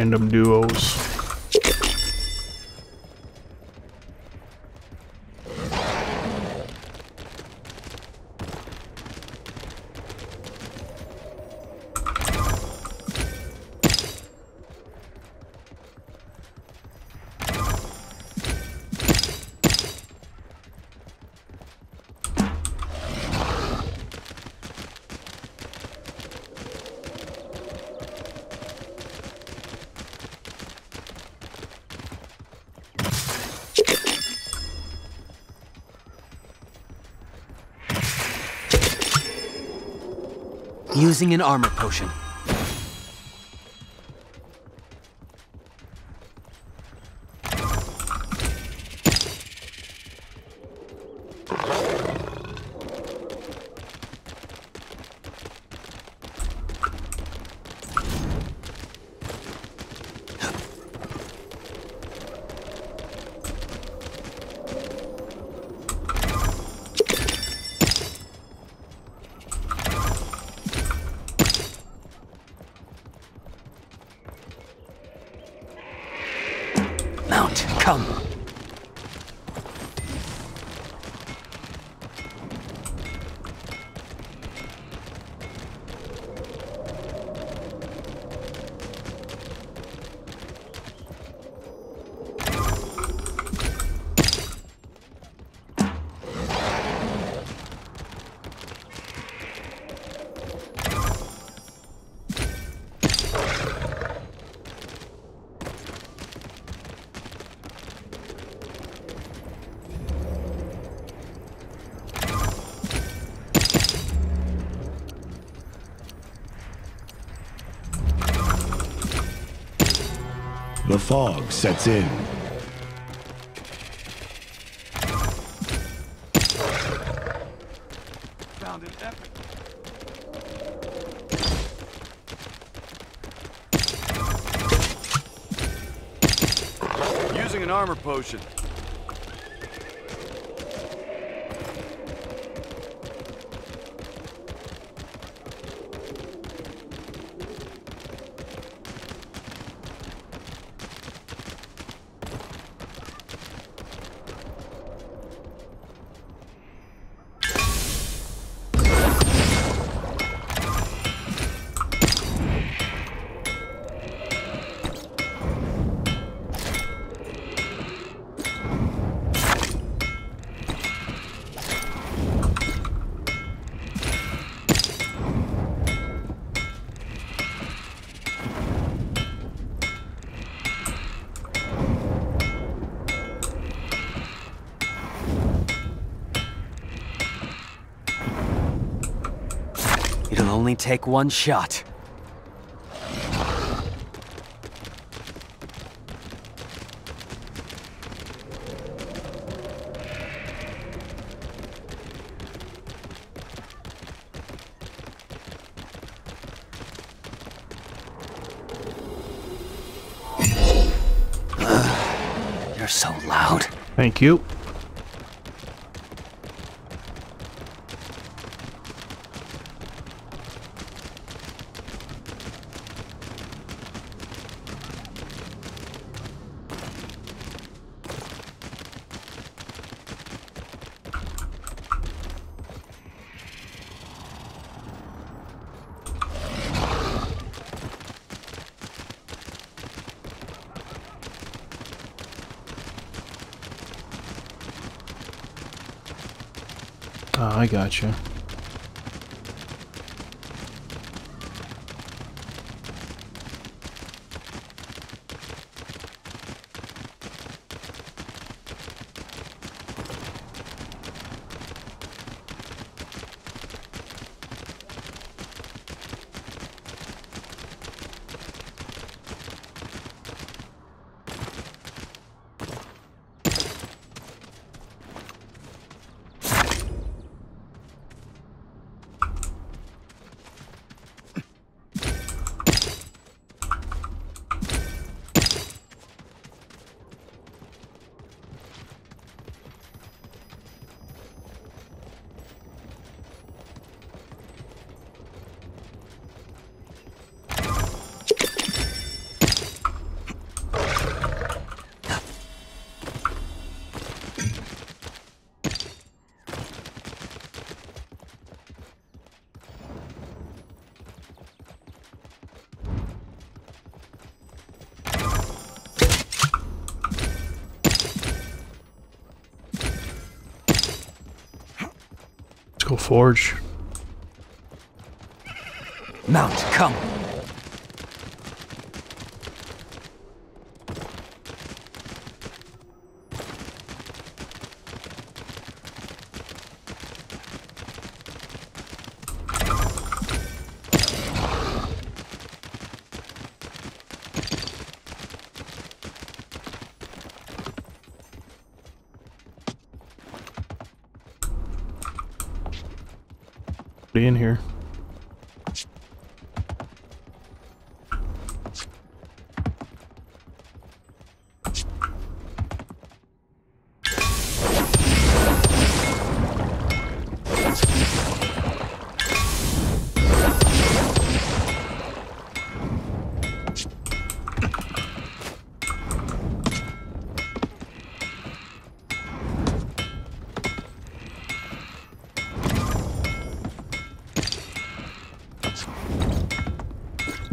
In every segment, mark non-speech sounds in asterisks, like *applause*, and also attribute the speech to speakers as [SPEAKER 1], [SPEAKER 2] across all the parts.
[SPEAKER 1] random duos.
[SPEAKER 2] Using an armor potion. Mount, come.
[SPEAKER 3] Fog sets in.
[SPEAKER 4] Using an armor potion.
[SPEAKER 2] Only take one shot. *sighs* You're so loud.
[SPEAKER 1] Thank you. I gotcha. go forge.
[SPEAKER 2] Mount, come.
[SPEAKER 1] Be in here.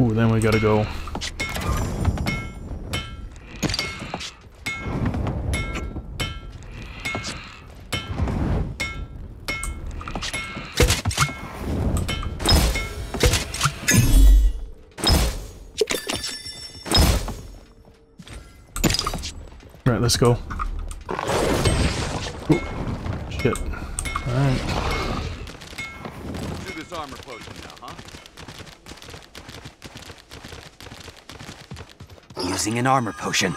[SPEAKER 1] Ooh, then we gotta go. Alright, let's go. Ooh, shit. Alright.
[SPEAKER 4] Do this armor potion now, huh?
[SPEAKER 2] Using an armor potion.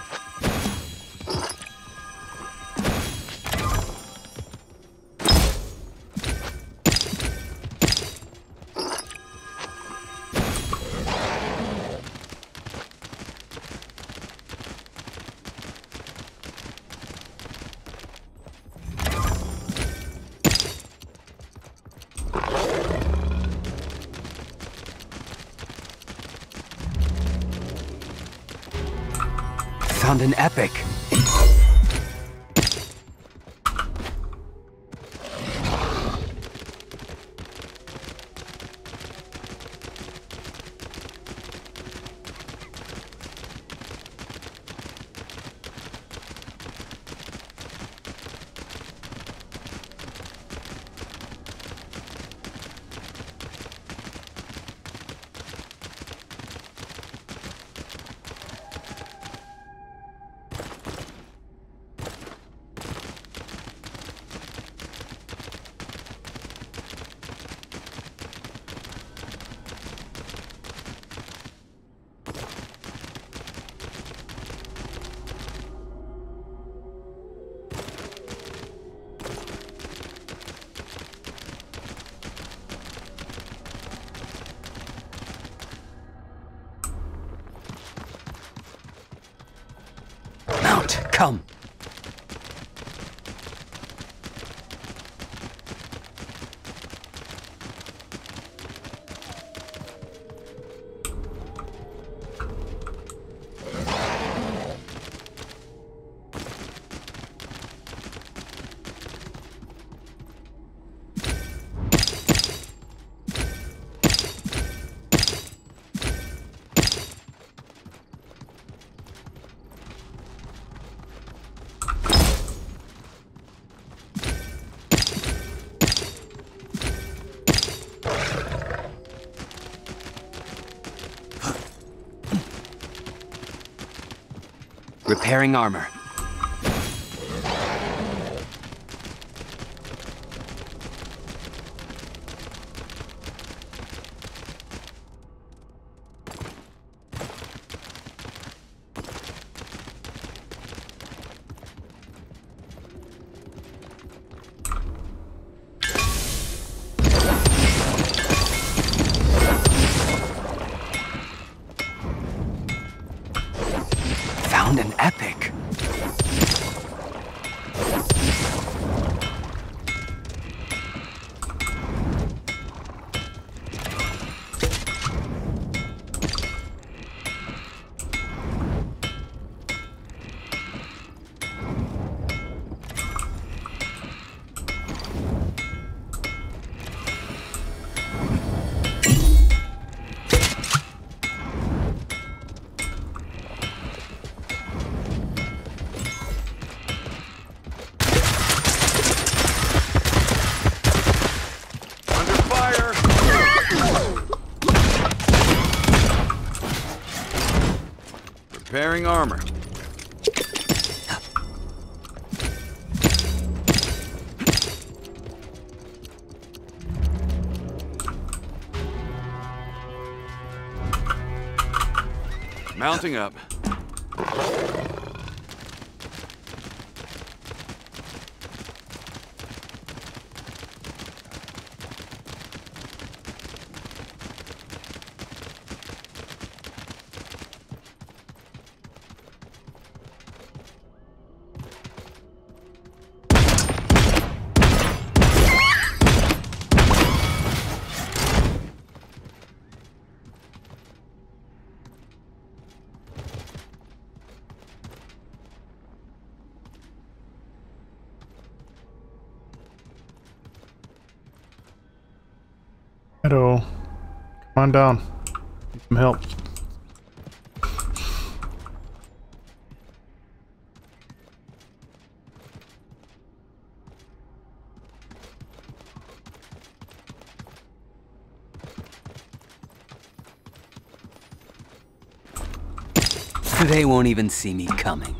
[SPEAKER 2] Found an epic. Mount, come. Repairing armor.
[SPEAKER 4] Repairing armor. Mounting up.
[SPEAKER 1] Hello. Come on down. Need some help.
[SPEAKER 2] They won't even see me coming.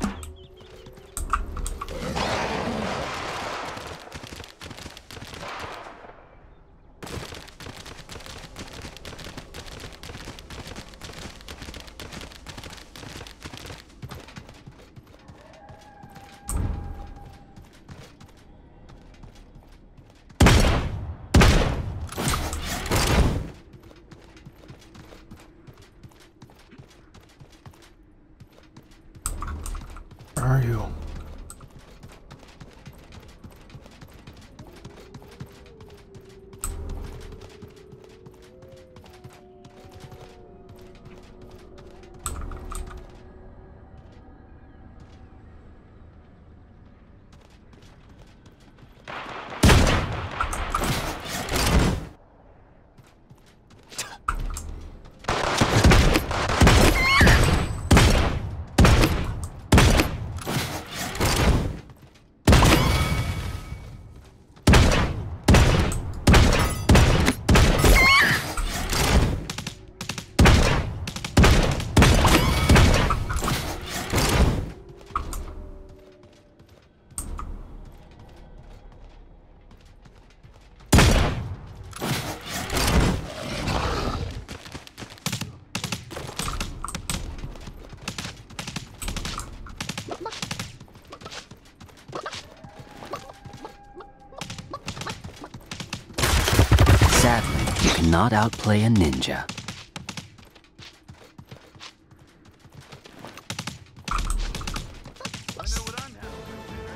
[SPEAKER 2] Cannot outplay a ninja.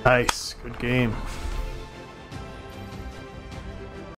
[SPEAKER 1] Nice. Good game.